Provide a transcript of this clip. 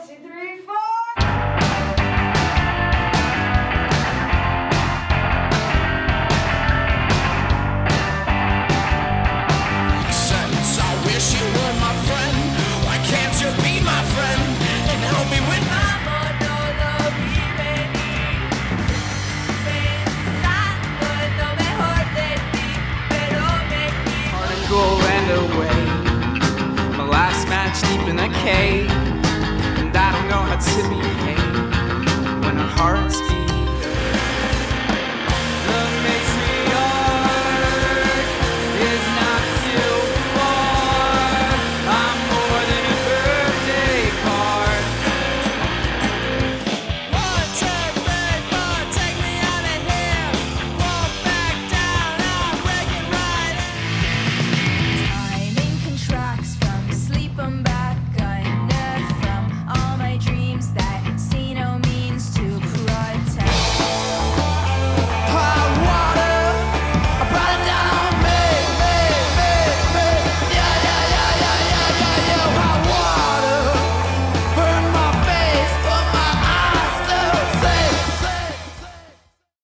go and help me with my motto baby, pero make me hard going away. My last match deep in a cave. To behave when our hearts